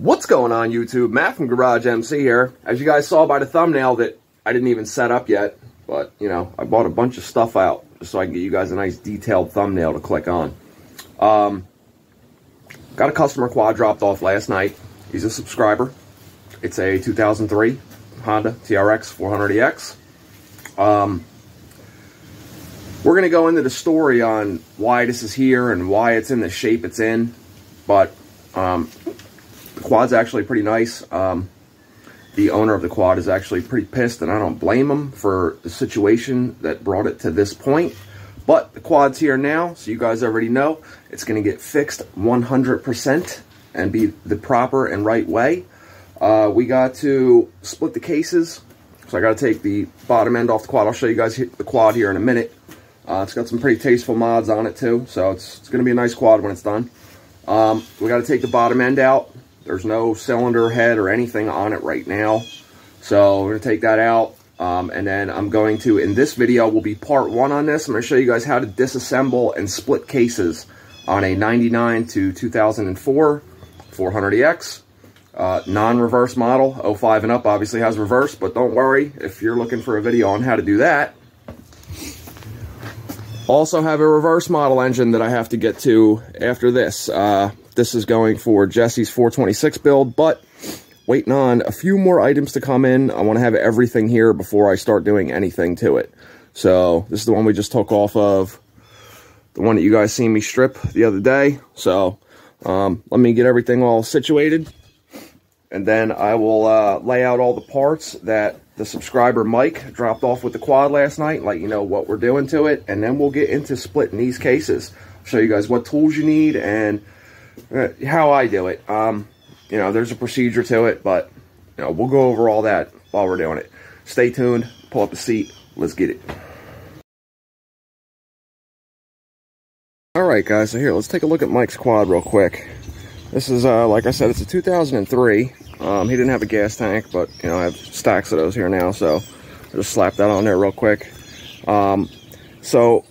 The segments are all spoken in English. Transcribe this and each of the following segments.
What's going on YouTube? Matt from Garage MC here. As you guys saw by the thumbnail that I didn't even set up yet, but you know, I bought a bunch of stuff out just so I can get you guys a nice detailed thumbnail to click on. Um, got a customer quad dropped off last night. He's a subscriber. It's a 2003 Honda TRX 400EX. Um, we're going to go into the story on why this is here and why it's in the shape it's in. But um, the quad's actually pretty nice. Um, the owner of the quad is actually pretty pissed, and I don't blame him for the situation that brought it to this point. But the quad's here now, so you guys already know it's going to get fixed 100% and be the proper and right way. Uh, we got to split the cases, so I got to take the bottom end off the quad. I'll show you guys the quad here in a minute. Uh, it's got some pretty tasteful mods on it too, so it's, it's going to be a nice quad when it's done. Um, we got to take the bottom end out. There's no cylinder head or anything on it right now. So we're going to take that out. Um, and then I'm going to, in this video, will be part one on this. I'm going to show you guys how to disassemble and split cases on a 99 to 2004 400EX. Uh, Non-reverse model, 05 and up obviously has reverse, but don't worry if you're looking for a video on how to do that. Also have a reverse model engine that I have to get to after this. Uh, this is going for Jesse's 426 build, but waiting on a few more items to come in. I want to have everything here before I start doing anything to it. So this is the one we just took off of the one that you guys seen me strip the other day. So um, let me get everything all situated and then I will uh, lay out all the parts that the subscriber Mike dropped off with the quad last night, let you know what we're doing to it, and then we'll get into splitting these cases. Show you guys what tools you need and how I do it. Um, you know, there's a procedure to it, but you know, we'll go over all that while we're doing it. Stay tuned, pull up a seat, let's get it. Alright guys, so here, let's take a look at Mike's quad real quick. This is, uh, like I said, it's a 2003. Um, he didn't have a gas tank, but, you know, I have stacks of those here now, so I'll just slap that on there real quick. Um, so,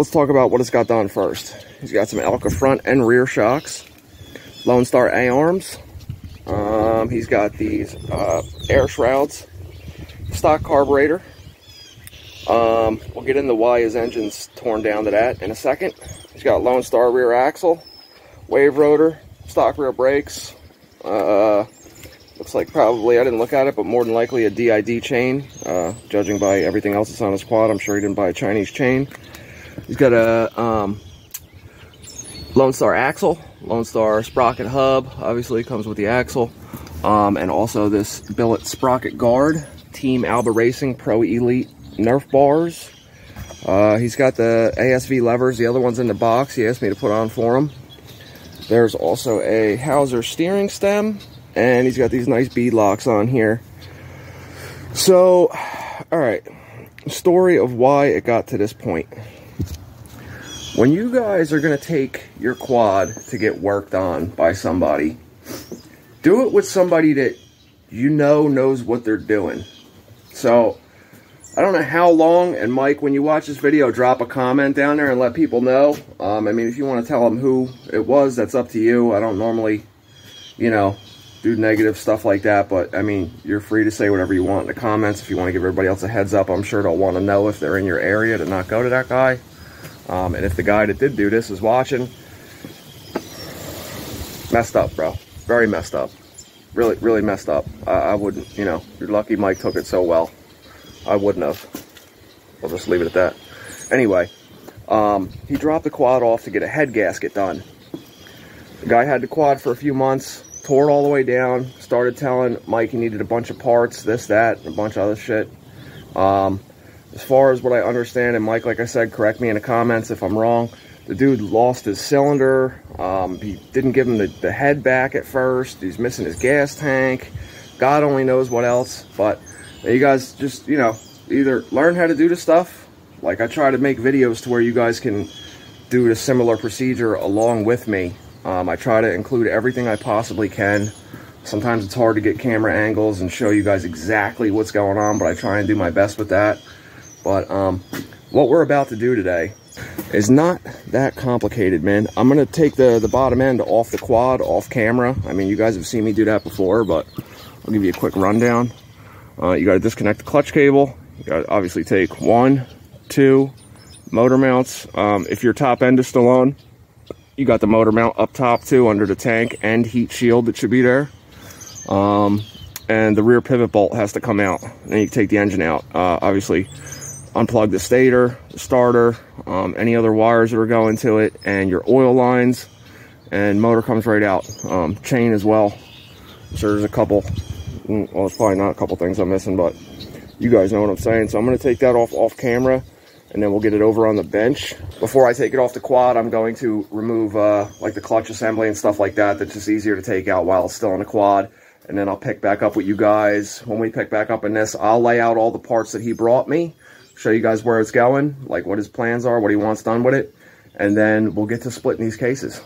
let's talk about what it's got done first. He's got some Elka front and rear shocks. Lone Star A-arms. Um, he's got these uh, air shrouds. Stock carburetor. Um, we'll get into why his engine's torn down to that in a second. He's got Lone Star rear axle, wave rotor, stock rear brakes. Uh, looks like probably, I didn't look at it, but more than likely a DID chain. Uh, judging by everything else that's on his quad, I'm sure he didn't buy a Chinese chain. He's got a um, Lone Star axle, Lone Star sprocket hub, obviously comes with the axle. Um, and also this billet sprocket guard, Team Alba Racing Pro Elite Nerf bars. Uh, he's got the ASV levers, the other one's in the box. He asked me to put on for him. There's also a Houser steering stem, and he's got these nice bead locks on here. So, all right, story of why it got to this point. When you guys are going to take your quad to get worked on by somebody, do it with somebody that you know knows what they're doing. So, I don't know how long, and Mike, when you watch this video, drop a comment down there and let people know. Um, I mean, if you want to tell them who it was, that's up to you. I don't normally, you know, do negative stuff like that, but, I mean, you're free to say whatever you want in the comments. If you want to give everybody else a heads up, I'm sure they'll want to know if they're in your area to not go to that guy. Um, and if the guy that did do this is watching, messed up, bro. Very messed up. Really, really messed up. I, I wouldn't, you know, you're lucky Mike took it so well. I wouldn't have. I'll just leave it at that. Anyway, um, he dropped the quad off to get a head gasket done. The guy had the quad for a few months, tore it all the way down, started telling Mike he needed a bunch of parts, this, that, a bunch of other shit. Um, as far as what I understand, and Mike, like I said, correct me in the comments if I'm wrong, the dude lost his cylinder. Um, he didn't give him the, the head back at first. He's missing his gas tank. God only knows what else, but you guys just, you know, either learn how to do the stuff. Like I try to make videos to where you guys can do the similar procedure along with me. Um, I try to include everything I possibly can. Sometimes it's hard to get camera angles and show you guys exactly what's going on, but I try and do my best with that. But um, what we're about to do today is not that complicated, man. I'm going to take the, the bottom end off the quad, off camera. I mean, you guys have seen me do that before, but I'll give you a quick rundown. Uh, you got to disconnect the clutch cable. You got to obviously take one, two motor mounts. Um, if your top end is still on, you got the motor mount up top too under the tank and heat shield that should be there. Um, and the rear pivot bolt has to come out. Then you take the engine out. Uh, obviously, unplug the stator, the starter, um, any other wires that are going to it, and your oil lines, and motor comes right out. Um, chain as well. So there's a couple, mm, well, it's probably not a couple things I'm missing, but you guys know what I'm saying. So I'm going to take that off off camera, and then we'll get it over on the bench. Before I take it off the quad, I'm going to remove uh, like the clutch assembly and stuff like that. That's just easier to take out while it's still on the quad. And then I'll pick back up with you guys. When we pick back up in this, I'll lay out all the parts that he brought me show you guys where it's going, like what his plans are, what he wants done with it, and then we'll get to splitting these cases.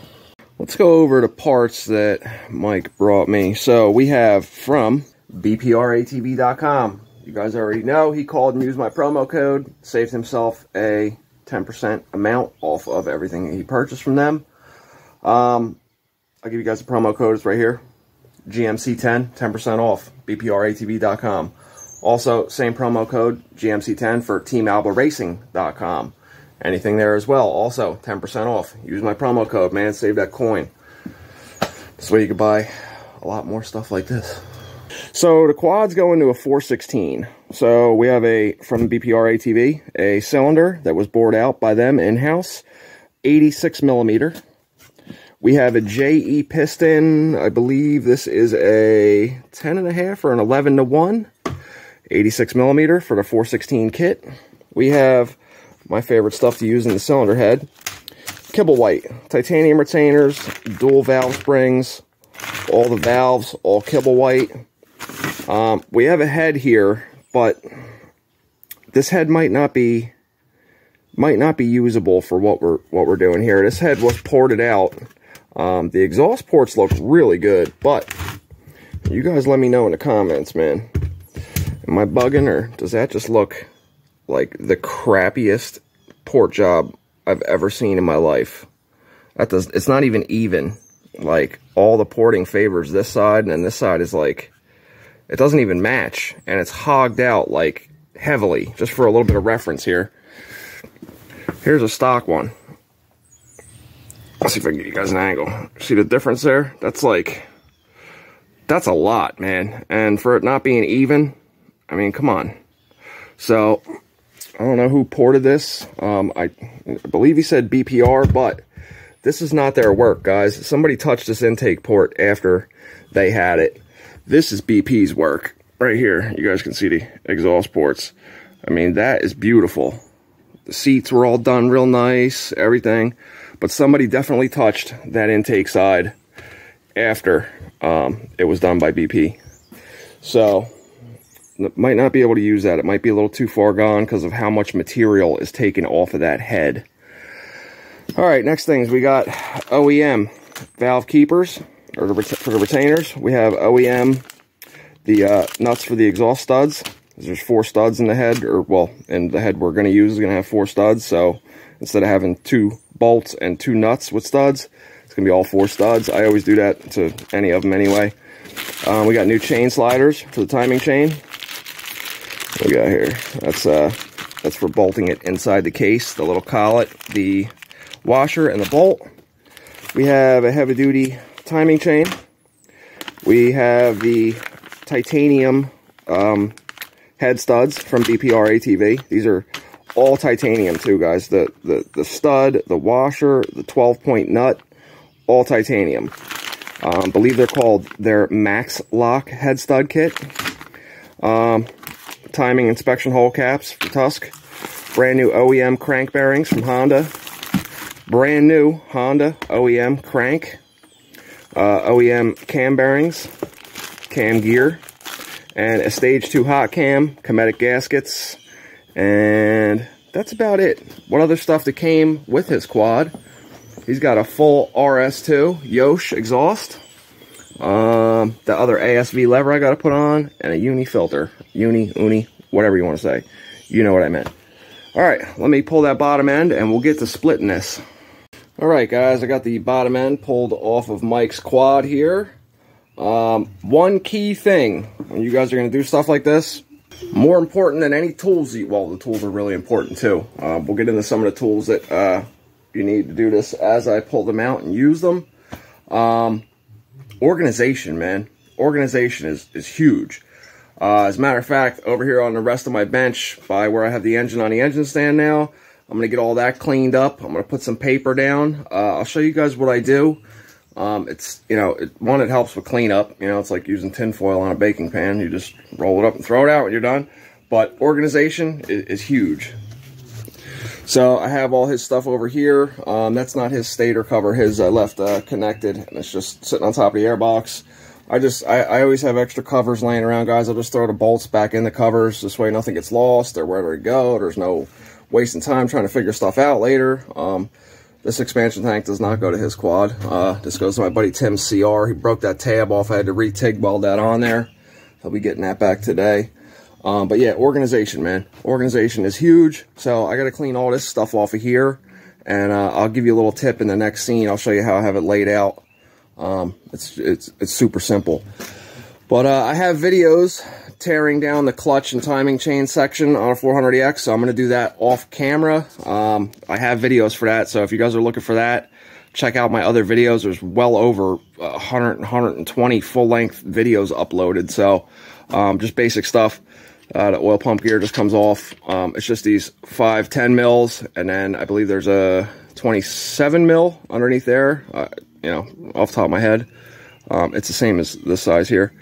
Let's go over the parts that Mike brought me. So we have from BPRATV.com. You guys already know he called and used my promo code, saved himself a 10% amount off of everything he purchased from them. Um, I'll give you guys the promo code. It's right here. GMC10, 10% off. BPRATV.com. Also, same promo code, GMC10 for TeamAlbaRacing.com. Anything there as well. Also, 10% off. Use my promo code, man. Save that coin. This way you can buy a lot more stuff like this. So the quad's going to a 416. So we have a, from BPR ATV, a cylinder that was bored out by them in-house, 86 millimeter. We have a JE piston. I believe this is a 10 and a half or an 11 to 1. 86 millimeter for the 416 kit. We have my favorite stuff to use in the cylinder head. Kibblewhite, titanium retainers, dual valve springs, all the valves, all Kibblewhite. Um, we have a head here, but this head might not be might not be usable for what we're what we're doing here. This head was ported out. Um, the exhaust ports look really good, but you guys let me know in the comments, man. Am I bugging or does that just look like the crappiest port job I've ever seen in my life? That does, it's not even even. Like, all the porting favors this side, and then this side is like, it doesn't even match. And it's hogged out, like, heavily. Just for a little bit of reference here. Here's a stock one. Let's see if I can get you guys an angle. See the difference there? That's like, that's a lot, man. And for it not being even, I mean, come on. So, I don't know who ported this. Um, I, I believe he said BPR, but this is not their work, guys. Somebody touched this intake port after they had it. This is BP's work. Right here, you guys can see the exhaust ports. I mean, that is beautiful. The seats were all done real nice, everything. But somebody definitely touched that intake side after um, it was done by BP. So, might not be able to use that. It might be a little too far gone because of how much material is taken off of that head. All right, next things we got OEM valve keepers or for the retainers. We have OEM the uh, nuts for the exhaust studs. There's four studs in the head, or well, in the head we're going to use is going to have four studs. So instead of having two bolts and two nuts with studs, it's going to be all four studs. I always do that to any of them anyway. Um, we got new chain sliders for the timing chain we got here? That's uh, that's for bolting it inside the case, the little collet, the washer, and the bolt. We have a heavy-duty timing chain. We have the titanium um, head studs from BPR ATV. These are all titanium too, guys. The, the, the stud, the washer, the 12-point nut, all titanium. Um, believe they're called their Max Lock head stud kit. Um, timing inspection hole caps from Tusk. Brand new OEM crank bearings from Honda. Brand new Honda OEM crank. Uh, OEM cam bearings, cam gear, and a stage 2 hot cam, Cometic gaskets, and that's about it. What other stuff that came with his quad? He's got a full RS2 Yosh exhaust. Um, the other ASV lever I got to put on, and a uni filter. Uni, uni, whatever you want to say. You know what I meant. All right, let me pull that bottom end and we'll get to splitting this. All right, guys, I got the bottom end pulled off of Mike's quad here. Um, one key thing when you guys are going to do stuff like this, more important than any tools, you, well, the tools are really important too. Uh, we'll get into some of the tools that uh, you need to do this as I pull them out and use them. Um, organization, man. Organization is, is huge. Uh, as a matter of fact, over here on the rest of my bench, by where I have the engine on the engine stand now, I'm going to get all that cleaned up. I'm going to put some paper down. Uh, I'll show you guys what I do. Um, it's, you know, it, one, it helps with cleanup. You know, it's like using tin foil on a baking pan. You just roll it up and throw it out when you're done. But organization is, is huge. So I have all his stuff over here. Um, that's not his stator cover. His I left uh, connected, and it's just sitting on top of the airbox. I just, I, I, always have extra covers laying around, guys. I'll just throw the bolts back in the covers. This way nothing gets lost or wherever it go. There's no wasting time trying to figure stuff out later. Um, this expansion tank does not go to his quad. Uh, this goes to my buddy Tim CR. He broke that tab off. I had to re-TIG weld that on there. He'll be getting that back today. Um, but yeah, organization, man. Organization is huge. So I got to clean all this stuff off of here. And uh, I'll give you a little tip in the next scene. I'll show you how I have it laid out. Um, it's, it's, it's super simple. But uh, I have videos tearing down the clutch and timing chain section on a 400EX, so I'm going to do that off camera. Um, I have videos for that, so if you guys are looking for that, check out my other videos. There's well over 100 120 full-length videos uploaded, so um, just basic stuff. Uh, the oil pump gear just comes off. Um, it's just these 5 10 mils, and then I believe there's a 27 mil underneath there, uh, you know, off the top of my head. Um, it's the same as this size here.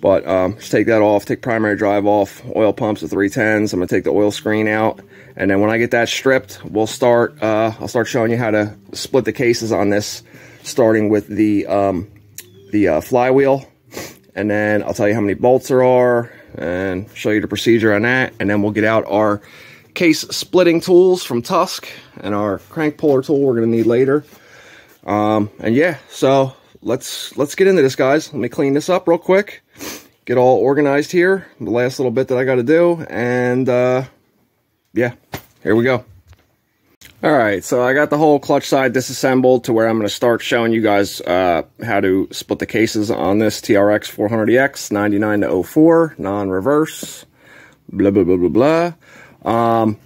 But um, just take that off, take primary drive off, oil pumps at 310s. I'm gonna take the oil screen out. And then when I get that stripped, we'll start, uh, I'll start showing you how to split the cases on this, starting with the, um, the uh, flywheel. And then I'll tell you how many bolts there are and show you the procedure on that. And then we'll get out our case splitting tools from Tusk and our crank puller tool we're gonna need later. Um, and yeah, so let's let's get into this, guys. Let me clean this up real quick. Get all organized here. The last little bit that I got to do. And, uh, yeah, here we go. All right, so I got the whole clutch side disassembled to where I'm going to start showing you guys uh, how to split the cases on this TRX 400EX 99 to 04, non-reverse, blah, blah, blah, blah, blah. Um,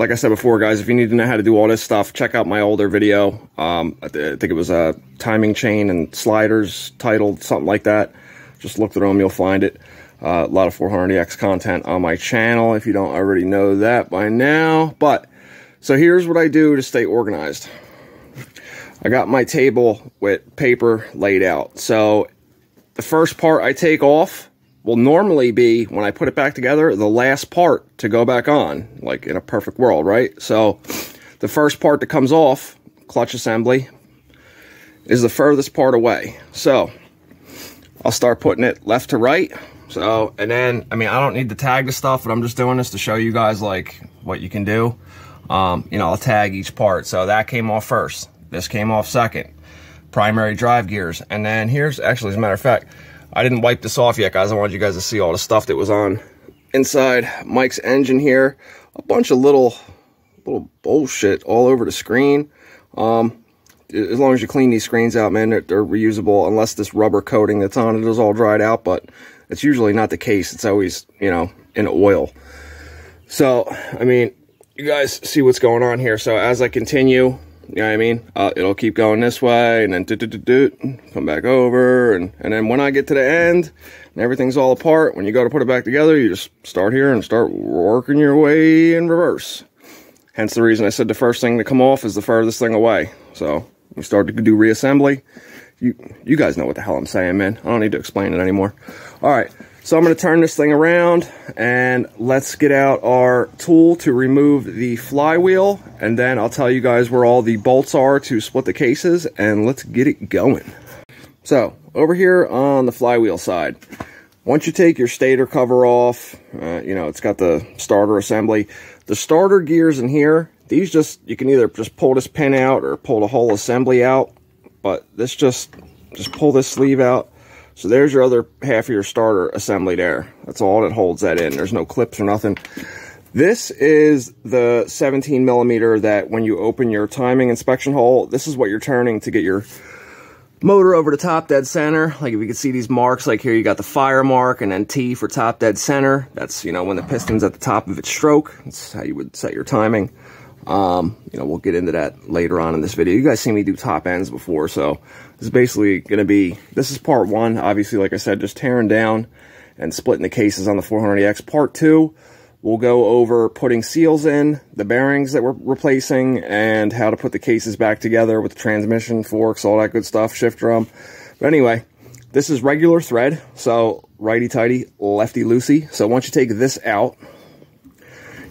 like I said before, guys, if you need to know how to do all this stuff, check out my older video. Um, I, think it was a timing chain and sliders titled, something like that. Just look through them, you'll find it. Uh, a lot of 400EX content on my channel if you don't already know that by now. But, so here's what I do to stay organized. I got my table with paper laid out. So the first part I take off will normally be, when I put it back together, the last part to go back on, like in a perfect world, right? So the first part that comes off, clutch assembly, is the furthest part away. So I'll start putting it left to right. So, and then, I mean, I don't need to tag the stuff, but I'm just doing this to show you guys, like, what you can do. Um, you know, I'll tag each part. So that came off first. This came off second. Primary drive gears. And then here's, actually, as a matter of fact, I didn't wipe this off yet, guys. I wanted you guys to see all the stuff that was on inside Mike's engine here. A bunch of little, little bullshit all over the screen. Um, as long as you clean these screens out, man, they're, they're, reusable unless this rubber coating that's on it is all dried out, but it's usually not the case. It's always, you know, in oil. So, I mean, you guys see what's going on here. So as I continue, you know what I mean? Uh, it'll keep going this way and then do, do, do, do, come back over. And, and then when I get to the end and everything's all apart, when you go to put it back together, you just start here and start working your way in reverse. Hence the reason I said the first thing to come off is the furthest thing away. So we start to do reassembly. You, you guys know what the hell I'm saying, man. I don't need to explain it anymore. All right, so I'm going to turn this thing around and let's get out our tool to remove the flywheel. And then I'll tell you guys where all the bolts are to split the cases and let's get it going. So over here on the flywheel side, once you take your stator cover off, uh, you know, it's got the starter assembly. The starter gears in here, these just, you can either just pull this pin out or pull the whole assembly out, but this just, just pull this sleeve out. So there's your other half of your starter assembly there. That's all that holds that in. There's no clips or nothing. This is the 17 millimeter that when you open your timing inspection hole, this is what you're turning to get your motor over to top dead center. Like if you can see these marks, like here you got the fire mark and then T for top dead center. That's, you know, when the piston's at the top of its stroke. That's how you would set your timing. Um, you know, we'll get into that later on in this video. You guys see me do top ends before, so is basically going to be, this is part one. Obviously, like I said, just tearing down and splitting the cases on the 400EX. Part two, We'll go over putting seals in, the bearings that we're replacing, and how to put the cases back together with the transmission, forks, all that good stuff, shift drum. But anyway, this is regular thread, so righty-tighty, lefty-loosey. So once you take this out,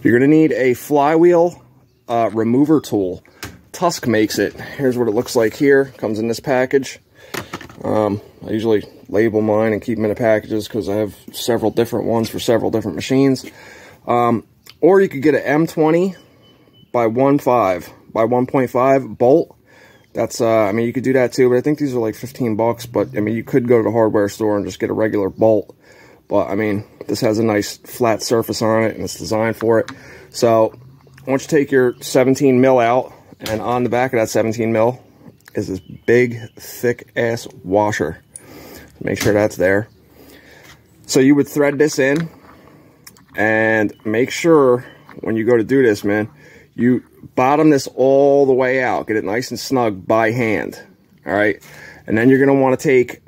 you're going to need a flywheel uh, remover tool. Tusk makes it. Here's what it looks like here. Comes in this package. Um, I usually label mine and keep them in the packages because I have several different ones for several different machines. Um, or you could get an M20 by 1.5 by 1.5 bolt. That's, uh, I mean, you could do that too, but I think these are like 15 bucks. But, I mean, you could go to the hardware store and just get a regular bolt. But, I mean, this has a nice flat surface on it and it's designed for it. So, once you take your 17 mil out, and on the back of that 17 mil is this big, thick-ass washer. Make sure that's there. So you would thread this in and make sure when you go to do this, man, you bottom this all the way out. Get it nice and snug by hand. All right. And then you're going to want to take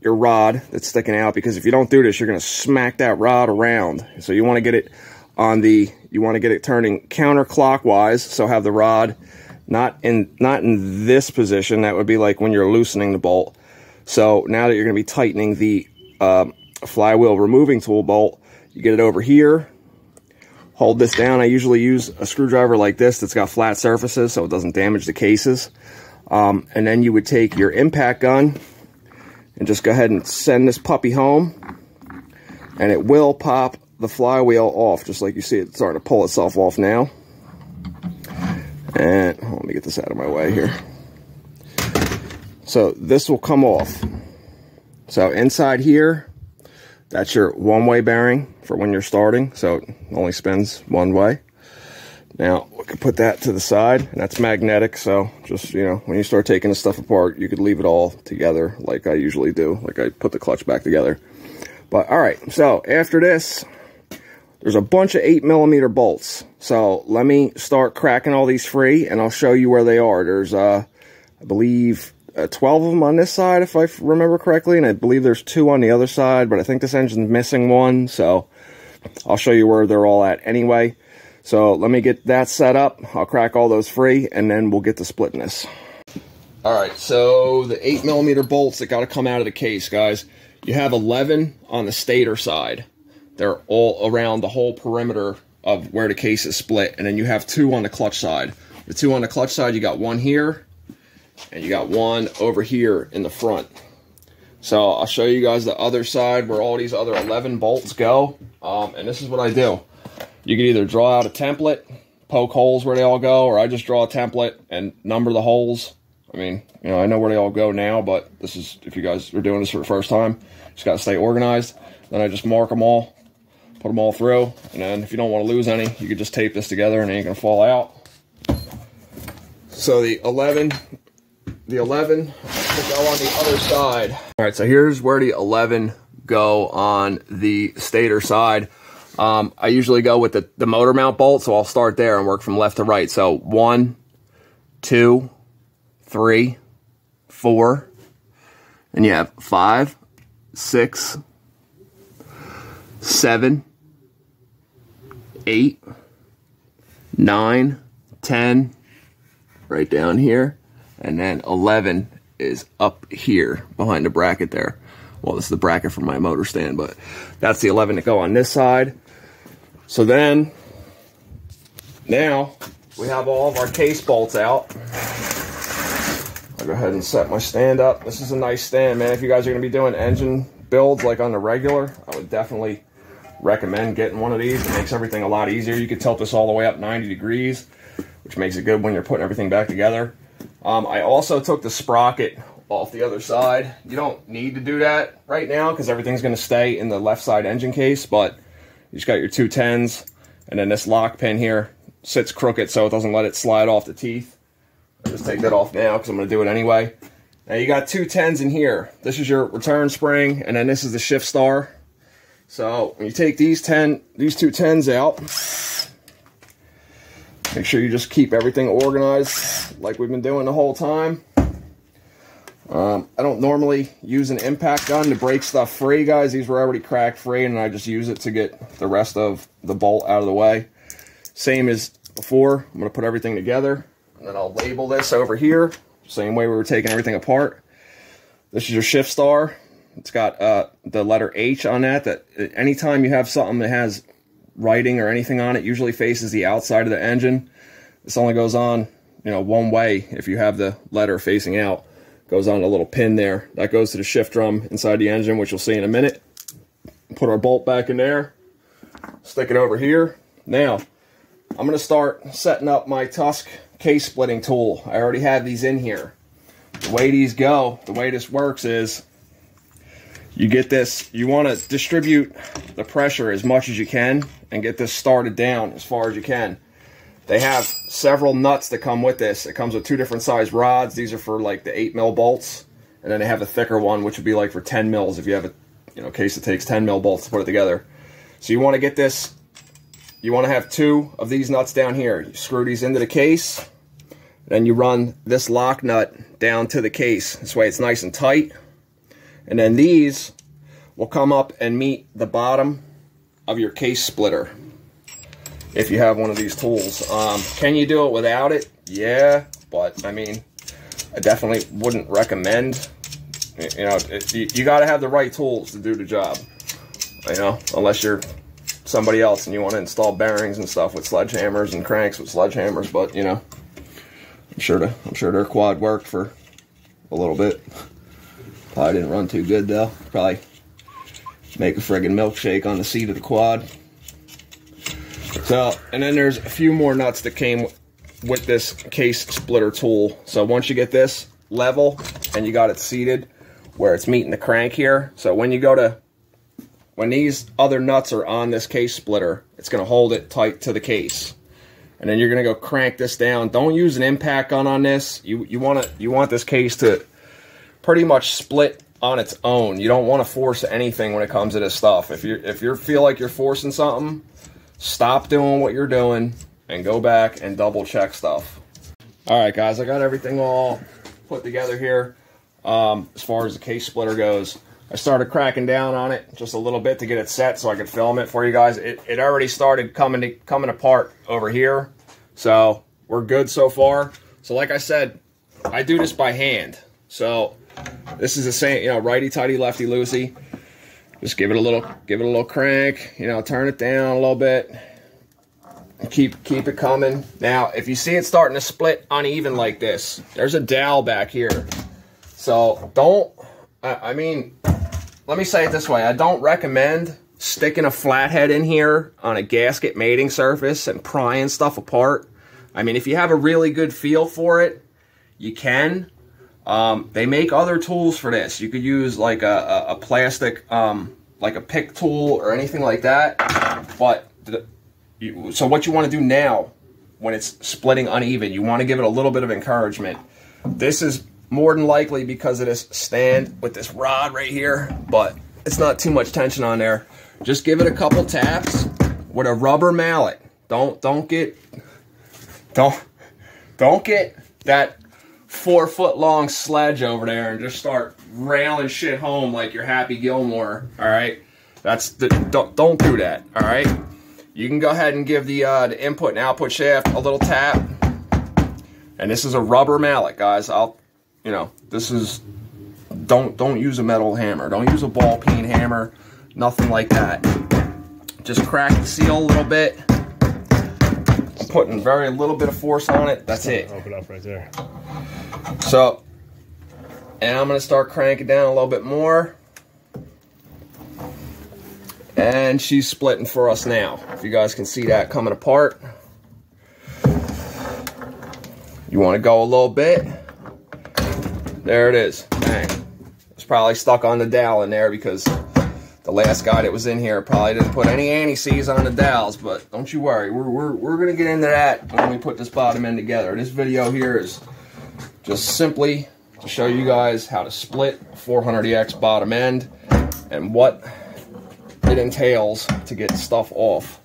your rod that's sticking out because if you don't do this, you're going to smack that rod around. So you want to get it on the, you want to get it turning counterclockwise. So have the rod not in, not in this position. That would be like when you're loosening the bolt. So now that you're going to be tightening the uh, flywheel removing tool bolt, you get it over here, hold this down. I usually use a screwdriver like this that's got flat surfaces so it doesn't damage the cases. Um, and then you would take your impact gun and just go ahead and send this puppy home. And it will pop the flywheel off, just like you see it starting to pull itself off now. And let me get this out of my way here. So this will come off. So inside here, that's your one-way bearing for when you're starting, so it only spins one way. Now, we can put that to the side, and that's magnetic, so just, you know, when you start taking the stuff apart, you could leave it all together like I usually do, like I put the clutch back together. But, all right, so after this, there's a bunch of 8 millimeter bolts. So let me start cracking all these free, and I'll show you where they are. There's, uh, I believe, uh, 12 of them on this side, if I remember correctly, and I believe there's two on the other side, but I think this engine's missing one, so I'll show you where they're all at anyway. So let me get that set up. I'll crack all those free, and then we'll get to splitting this. All right, so the 8 millimeter bolts that got to come out of the case, guys. You have 11 on the stator side. They're all around the whole perimeter of where the case is split, and then you have two on the clutch side. The two on the clutch side, you got one here, and you got one over here in the front. So I'll show you guys the other side where all these other 11 bolts go. Um, and this is what I do. You can either draw out a template, poke holes where they all go, or I just draw a template and number the holes. I mean, you know, I know where they all go now, but this is, if you guys are doing this for the first time, just got to stay organized. Then I just mark them all, put them all through, and then if you don't want to lose any, you can just tape this together and it ain't going to fall out. So the 11 the 11 to go on the other side. All right, so here's where the 11 go on the stator side. Um, I usually go with the, the motor mount bolt, so I'll start there and work from left to right. So one, two, three, four, and you have five, six, seven, eight, nine, ten, right down here, and then 11 is up here behind the bracket there. Well, this is the bracket for my motor stand, but that's the 11 to go on this side. So then, now we have all of our case bolts out. I'll go ahead and set my stand up. This is a nice stand, man. If you guys are going to be doing engine builds like on the regular, I would definitely recommend getting one of these. It makes everything a lot easier. You can tilt this all the way up 90 degrees, which makes it good when you're putting everything back together. Um, I also took the sprocket off the other side. You don't need to do that right now because everything's going to stay in the left side engine case, but you just got your two tens And then this lock pin here sits crooked so it doesn't let it slide off the teeth. I'll just take that off now because I'm going to do it anyway. Now you got two tens in here. This is your return spring, and then this is the shift star. So when you take these ten, these two tens out, make sure you just keep everything organized like we've been doing the whole time. Um, I don't normally use an impact gun to break stuff free, guys. These were already cracked free, and I just use it to get the rest of the bolt out of the way. Same as before. I'm going to put everything together, and then I'll label this over here. Same way we were taking everything apart. This is your shift star. It's got uh, the letter H on that. That anytime you have something that has writing or anything on it, usually faces the outside of the engine. This only goes on, you know, one way if you have the letter facing out goes on a little pin there. That goes to the shift drum inside the engine, which you'll see in a minute. Put our bolt back in there. Stick it over here. Now, I'm going to start setting up my Tusk case splitting tool. I already have these in here. The way these go, the way this works is you get this, you want to distribute the pressure as much as you can and get this started down as far as you can. They have several nuts that come with this. It comes with two different size rods. These are for like the 8 mil bolts. And then they have a thicker one, which would be like for 10 mils if you have a you know case that takes 10 mil bolts to put it together. So you want to get this, you want to have two of these nuts down here. You screw these into the case. Then you run this lock nut down to the case. This way it's nice and tight. And then these will come up and meet the bottom of your case splitter if you have one of these tools. Um, can you do it without it? Yeah, but I mean, I definitely wouldn't recommend. You know, it, you, you got to have the right tools to do the job. You know, unless you're somebody else and you want to install bearings and stuff with sledgehammers and cranks with sledgehammers. But you know, I'm sure to, I'm sure their quad worked for a little bit. Probably didn't run too good though. Probably make a friggin' milkshake on the seat of the quad. So, and then there's a few more nuts that came with this case splitter tool. So once you get this level and you got it seated where it's meeting the crank here. So when you go to, when these other nuts are on this case splitter, it's going to hold it tight to the case. And then you're going to go crank this down. Don't use an impact gun on this. You, you want to, you want this case to pretty much split on its own. You don't want to force anything when it comes to this stuff. If you if you feel like you're forcing something, stop doing what you're doing and go back and double check stuff. All right, guys, I got everything all put together here um, as far as the case splitter goes. I started cracking down on it just a little bit to get it set so I could film it for you guys. It, it already started coming to, coming apart over here, so we're good so far. So like I said, I do this by hand. So this is the same, you know, righty tighty, lefty loosey. Just give it a little, give it a little crank, you know, turn it down a little bit. Keep, keep it coming. Now, if you see it starting to split uneven like this, there's a dowel back here. So don't, I, I mean, let me say it this way. I don't recommend sticking a flathead in here on a gasket mating surface and prying stuff apart. I mean, if you have a really good feel for it, you can. Um, they make other tools for this. You could use like a, a, a plastic, um, like a pick tool or anything like that. But the, you, so what you want to do now, when it's splitting uneven, you want to give it a little bit of encouragement. This is more than likely because of this stand with this rod right here, but it's not too much tension on there. Just give it a couple taps with a rubber mallet. Don't don't get don't don't get that four foot long sledge over there and just start railing shit home like you're Happy Gilmore. All right, that's the don't don't do that. All right, you can go ahead and give the uh, the input and output shaft a little tap. And this is a rubber mallet, guys. I'll, you know, this is don't don't use a metal hammer. Don't use a ball peen hammer. Nothing like that. Just crack the seal a little bit I'm putting very little bit of force on it. That's it. Open up right there. So, and I'm going to start cranking down a little bit more. And she's splitting for us now. If you guys can see that coming apart. You want to go a little bit. There it is. Bang. It's probably stuck on the dowel in there because the last guy that was in here probably didn't put any anti-seize on the dowels, but don't you worry. We're, we're, we're going to get into that when we put this bottom end together. This video here is just simply to show you guys how to split 400EX bottom end and what it entails to get stuff off.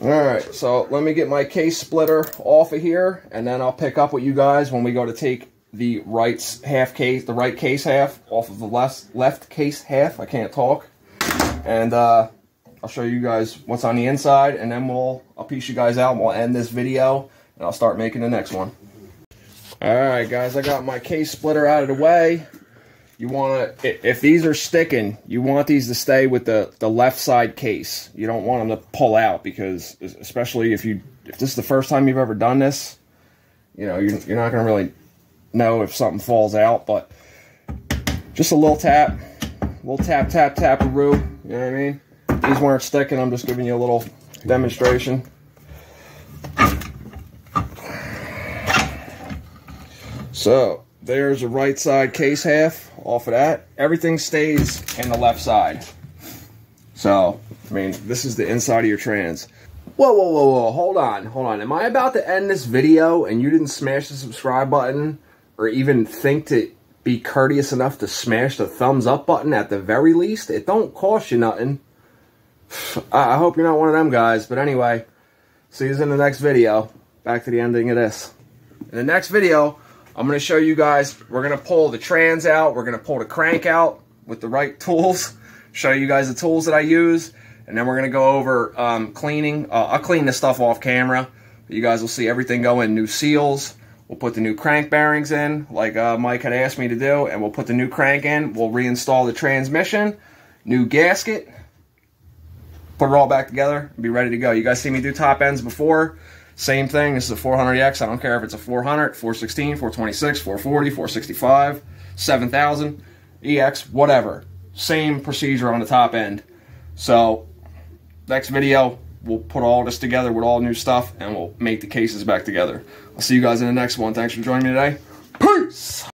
Alright, so let me get my case splitter off of here, and then I'll pick up with you guys when we go to take the right half case, the right case half off of the left, left case half. I can't talk. And uh, I'll show you guys what's on the inside, and then we'll, I'll piece you guys out, and we'll end this video, and I'll start making the next one. Alright guys, I got my case splitter out of the way you want to, if these are sticking, you want these to stay with the, the left side case. You don't want them to pull out because, especially if you, if this is the first time you've ever done this, you know, you're, you're not going to really know if something falls out, but just a little tap, little tap, tap, tap, a roo, you know what I mean? These weren't sticking, I'm just giving you a little demonstration. So, there's a right side case half off of that. Everything stays in the left side. So, I mean, this is the inside of your trans. Whoa, whoa, whoa, whoa, hold on, hold on. Am I about to end this video and you didn't smash the subscribe button or even think to be courteous enough to smash the thumbs up button at the very least? It don't cost you nothing. I hope you're not one of them guys, but anyway, see you in the next video. Back to the ending of this. In the next video, I'm going to show you guys, we're going to pull the trans out, we're going to pull the crank out with the right tools, show you guys the tools that I use, and then we're going to go over um, cleaning. Uh, I'll clean this stuff off camera. You guys will see everything go in, new seals, we'll put the new crank bearings in, like uh, Mike had asked me to do, and we'll put the new crank in, we'll reinstall the transmission, new gasket, put it all back together, and be ready to go. You guys see me do top ends before, same thing, this is a 400X. I don't care if it's a 400, 416, 426, 440, 465, 7000, EX, whatever. Same procedure on the top end. So, next video, we'll put all this together with all new stuff and we'll make the cases back together. I'll see you guys in the next one. Thanks for joining me today. Peace!